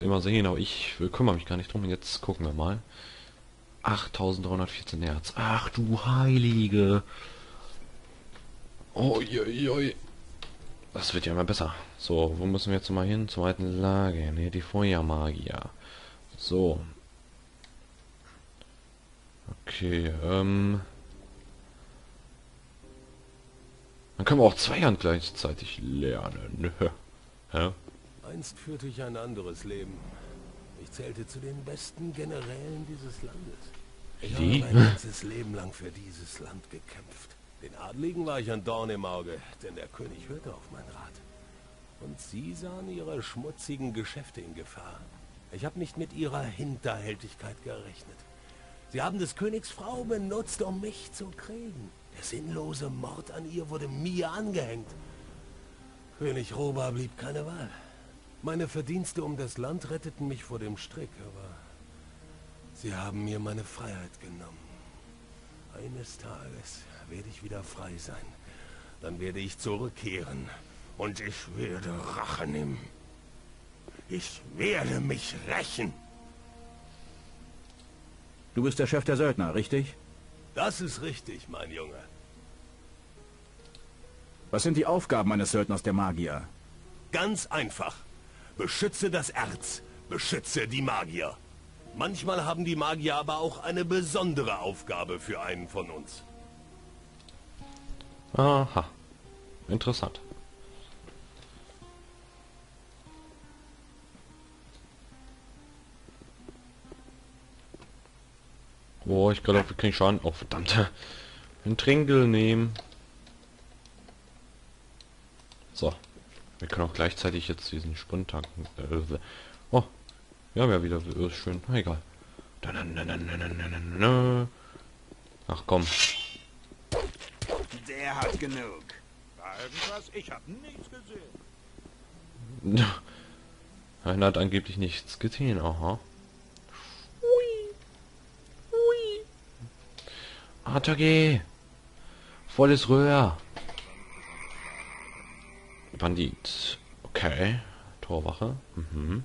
immer sehen, aber ich kümmere mich gar nicht drum. Jetzt gucken wir mal. 8314 Hertz. Ach du Heilige. Uiuiui. Das wird ja immer besser. So, wo müssen wir jetzt mal hin? Zur alten Lage. Ne, die Feuermagier. So. Okay, ähm... Dann können wir auch Zweihand gleichzeitig lernen. Hä? Einst führte ich ein anderes Leben. Ich zählte zu den besten Generälen dieses Landes. Ich Wie? habe mein ganzes Leben lang für dieses Land gekämpft. Den Adligen war ich ein Dorn im Auge, denn der König hörte auf mein Rat. Und sie sahen ihre schmutzigen Geschäfte in Gefahr. Ich habe nicht mit ihrer Hinterhältigkeit gerechnet. Sie haben des Königs Frau benutzt, um mich zu kriegen. Der sinnlose Mord an ihr wurde mir angehängt. König Roba blieb keine Wahl. Meine Verdienste um das Land retteten mich vor dem Strick, aber sie haben mir meine Freiheit genommen. Eines Tages werde ich wieder frei sein. Dann werde ich zurückkehren und ich werde Rache nehmen. Ich werde mich rächen. Du bist der Chef der Söldner, richtig? Das ist richtig, mein Junge. Was sind die Aufgaben eines Söldners der Magier? Ganz einfach. Beschütze das Erz. Beschütze die Magier. Manchmal haben die Magier aber auch eine besondere Aufgabe für einen von uns. Aha. Interessant. Oh, ich glaube, wir kriegen Schaden. Oh, verdammt. Ein Trinkel nehmen. So. Wir können auch gleichzeitig jetzt diesen Sprint tanken. Äh, oh. Ja, ja wieder äh, schön. Na, egal. Ach komm. Der hat genug. Irgendwas? Ich habe nichts gesehen. Einer hat angeblich nichts gesehen, aha. Attacke! Volles Röhr! Bandit. Okay. Torwache. Mhm.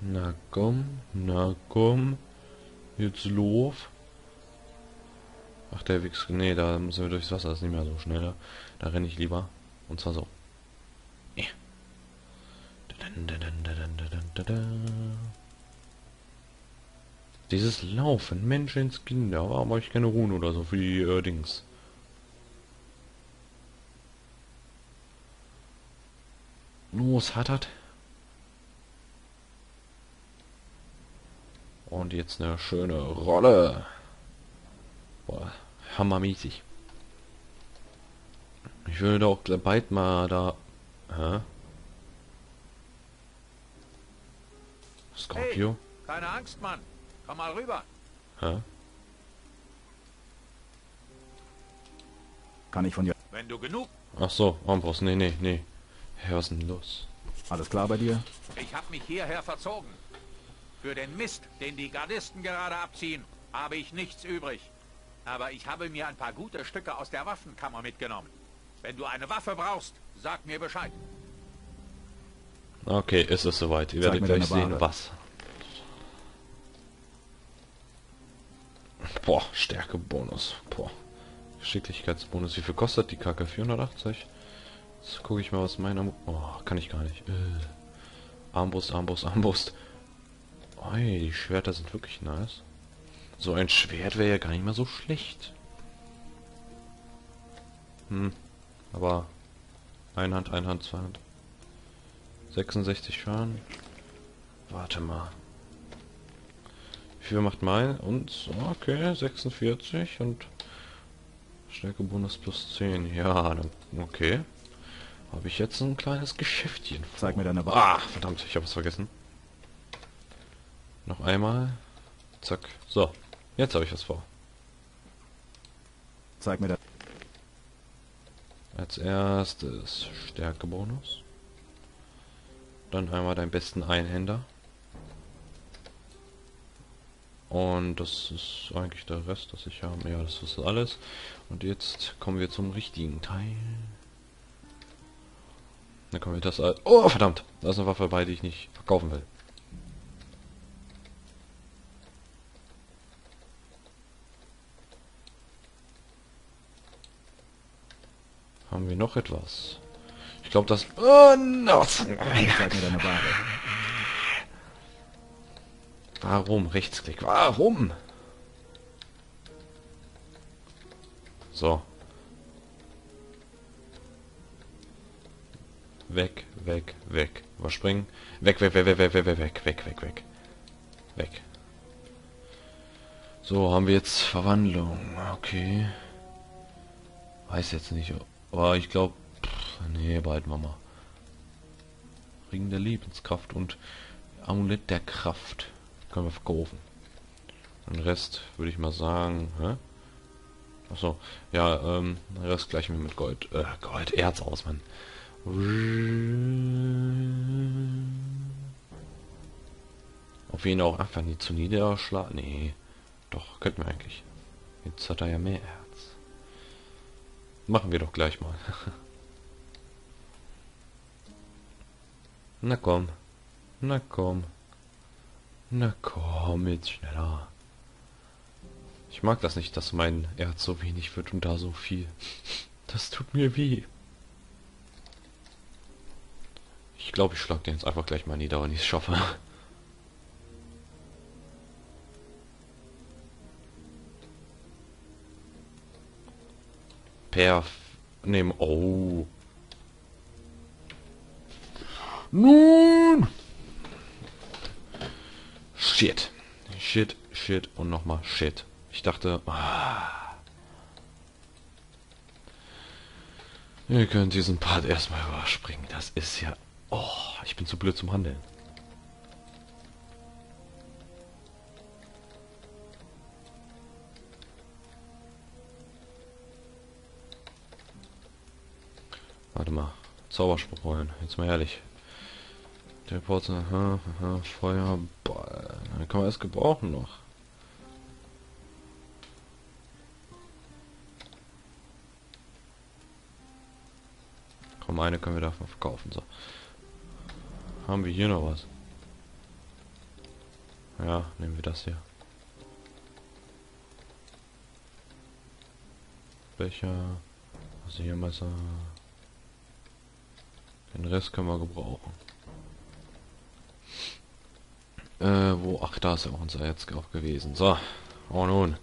Na komm, na komm. Jetzt los. Ach, der Wix. Nee, da müssen wir durchs Wasser. Das ist nicht mehr so schnell. Da renne ich lieber. Und zwar so. Ja. Dieses Laufen, Menschenskinder, warum habe ich keine Ruhen oder so für die äh, Dings? Los, hat hat. Und jetzt eine schöne Rolle. Boah, hammermäßig. Ich würde auch bald mal da... Hä? Scorpio? Hey, keine Angst, Mann. Komm mal rüber. Hä? Kann ich von dir... Wenn du genug... Ach so, Armbrust. Nee, nee, nee. Ist denn los? Alles klar bei dir? Ich habe mich hierher verzogen. Für den Mist, den die Gardisten gerade abziehen, habe ich nichts übrig. Aber ich habe mir ein paar gute Stücke aus der Waffenkammer mitgenommen. Wenn du eine Waffe brauchst, sag mir Bescheid. Okay, ist es soweit. Ihr werdet gleich sehen, was. Boah, Stärkebonus. Boah. Geschicklichkeitsbonus. Wie viel kostet die Kacke? 480? Jetzt gucke ich mal, was meine... Oh, kann ich gar nicht. Äh. Armbrust, Armbrust, Armbrust. Oi, die Schwerter sind wirklich nice. So ein Schwert wäre ja gar nicht mehr so schlecht. Hm. Aber... Einhand, Einhand, Zweihand. 66 Schaden. Warte mal. Wie viel macht mein? Und okay, 46 und Stärkebonus plus 10. Ja, okay. Habe ich jetzt ein kleines Geschäftchen. Zeig mir deine Ware. Ah, verdammt, ich habe es vergessen. Noch einmal. Zack. So, jetzt habe ich was vor. Zeig mir deine... Als erstes Stärkebonus. Dann einmal deinen besten Einhänder. Und das ist eigentlich der Rest, das ich habe. Ja, das ist alles. Und jetzt kommen wir zum richtigen Teil. Dann können wir das... Oh, verdammt! Da ist eine Waffe dabei, die ich nicht verkaufen will. Haben wir noch etwas? Ich glaube, das... Oh, no. Warum? Rechtsklick. Warum? So. Weg, weg, weg. Überspringen. Weg, weg, weg, weg, weg, weg, weg, weg, weg, weg, weg. Weg. So, haben wir jetzt Verwandlung. Okay. Weiß jetzt nicht. Aber ich glaube... Nee, behalten wir mal. Ring der Lebenskraft und Amulett der Kraft. Können wir verkaufen. Den Rest würde ich mal sagen... Hä? Achso, ja, ähm, Rest gleichen wir mit Gold. Äh, Gold, Erz aus, Mann. Wir ihn auch einfach nie zu niederschlagen? Nee. Doch, könnten wir eigentlich. Jetzt hat er ja mehr Erz. Machen wir doch gleich mal. Na komm. Na komm. Na komm, jetzt schneller. Ich mag das nicht, dass mein Erz so wenig wird und da so viel. Das tut mir weh. Ich glaube, ich schlag den jetzt einfach gleich mal nieder, wenn ich es schaffe. Perf... Nehmen... Oh. Nun! Shit. Shit, shit und nochmal shit. Ich dachte... Ah. Wir können diesen Part erstmal überspringen. Das ist ja... Oh, ich bin zu blöd zum Handeln. Warte mal. Zauberspruch holen. Jetzt mal ehrlich. Porze, aha, aha, Feuerball. Dann kann man es gebrauchen noch. Komm, eine können wir davon verkaufen. So. Haben wir hier noch was? Ja, nehmen wir das hier. Becher. Rasiermesser. Den Rest können wir gebrauchen. Äh, wo? Ach, da ist ja auch unser Erz auch gewesen. So. Und nun.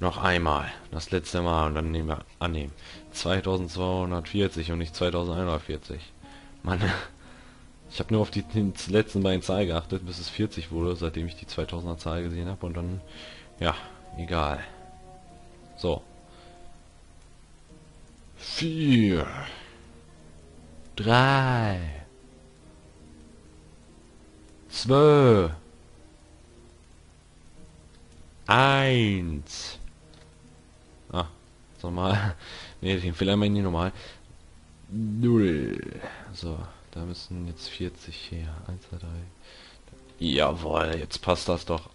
Noch einmal. Das letzte Mal. Und dann nehmen wir annehmen. 2240 und nicht 2140. Mann. Ich habe nur auf die, die letzten beiden Zahlen geachtet, bis es 40 wurde, seitdem ich die 2000er Zahl gesehen habe. Und dann, ja, egal. So. 4. 3. 2. 1. Ah, nochmal. Ne, den Fehler meine ich normal. 0. So, da müssen jetzt 40 her. 1, 2, 3. Jawohl, jetzt passt das doch.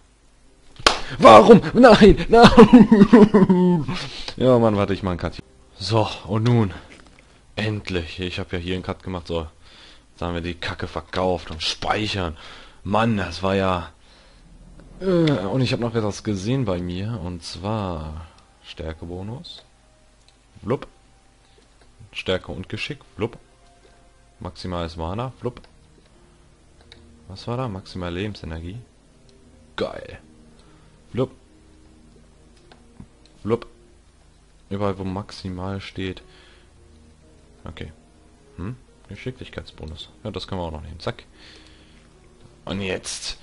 Warum? Nein! Nein! ja, Mann, warte ich mal einen Cut. So, und nun. Endlich. Ich habe ja hier einen Cut gemacht. So, jetzt haben wir die Kacke verkauft und speichern. Mann, das war ja... Äh, und ich habe noch etwas gesehen bei mir. Und zwar... Stärkebonus. Blub. Stärke und Geschick. Blub. Maximales Mana. Blub. Was war da? Maximale Lebensenergie. Geil. Blub. Blub. Überall, wo maximal steht. Okay. Hm? Geschicklichkeitsbonus. Ja, das können wir auch noch nehmen. Zack. Und jetzt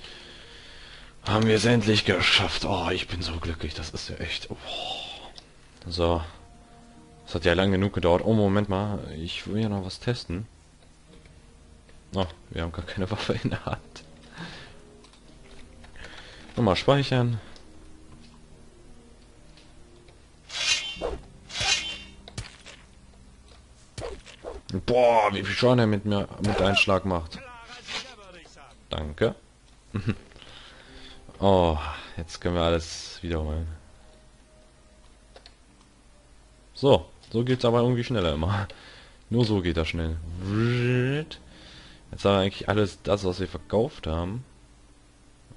haben wir es endlich geschafft. Oh, ich bin so glücklich. Das ist ja echt... Oh. So. Das hat ja lang genug gedauert. Oh, Moment mal. Ich will ja noch was testen. Oh, wir haben gar keine Waffe in der Hand. Nochmal speichern. Boah, wie viel Schaden er mit mir mit einem Schlag macht. Danke. oh, jetzt können wir alles wiederholen. So, so geht's aber irgendwie schneller immer. Nur so geht das schnell. Jetzt haben wir eigentlich alles das, was wir verkauft haben.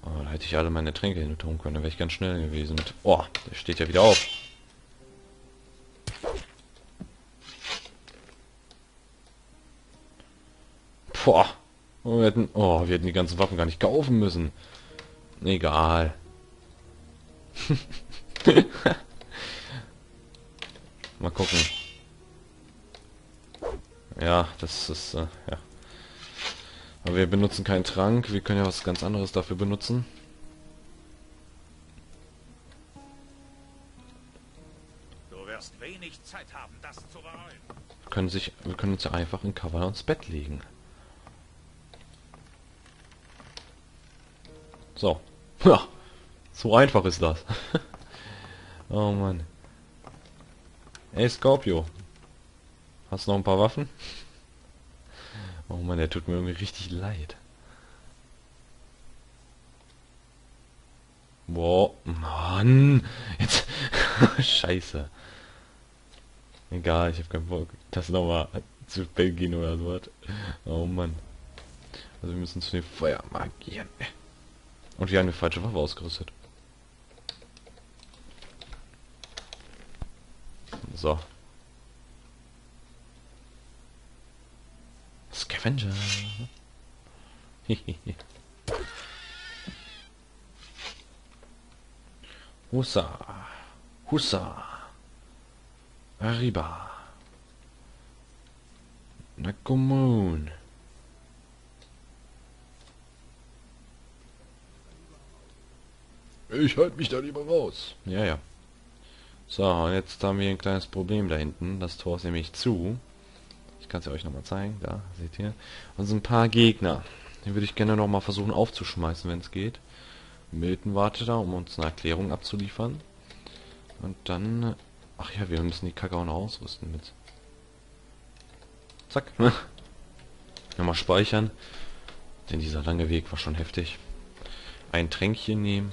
Oh, da hätte ich alle meine Tränke hin tun können. Da wäre ich ganz schnell gewesen. Mit oh, der steht ja wieder auf. Boah. Oh, wir hätten, oh, wir hätten die ganzen Waffen gar nicht kaufen müssen. Egal. Mal gucken. Ja, das ist, äh, ja. Aber wir benutzen keinen Trank. Wir können ja was ganz anderes dafür benutzen. Du wirst wenig Zeit haben, das zu bereuen. Wir können, sich, wir können uns ja einfach in Cover ins Bett legen. So. Ja. So einfach ist das. oh Mann. Ey, Scorpio. Hast du noch ein paar Waffen? Oh Mann, der tut mir irgendwie richtig leid. Boah, Mann. Jetzt. Scheiße. Egal, ich habe keinen Bock, das nochmal zu Belgien oder so was. Oh Mann. Also wir müssen zu den Feuermagieren. Und wir haben eine falsche Waffe ausgerüstet. So. Scavenger. Hussa. Hussa. Arriba. Nakumun. Ich halte mich da lieber raus. Ja, ja. So, und jetzt haben wir ein kleines Problem da hinten. Das Tor ist nämlich zu. Ich kann es ja euch nochmal zeigen. Da, seht ihr. Und so ein paar Gegner. Den würde ich gerne nochmal versuchen aufzuschmeißen, wenn es geht. Milton wartet da, um uns eine Erklärung abzuliefern. Und dann... Ach ja, wir müssen die Kacke auch noch ausrüsten mit. Zack. nochmal speichern. Denn dieser lange Weg war schon heftig. Ein Tränkchen nehmen.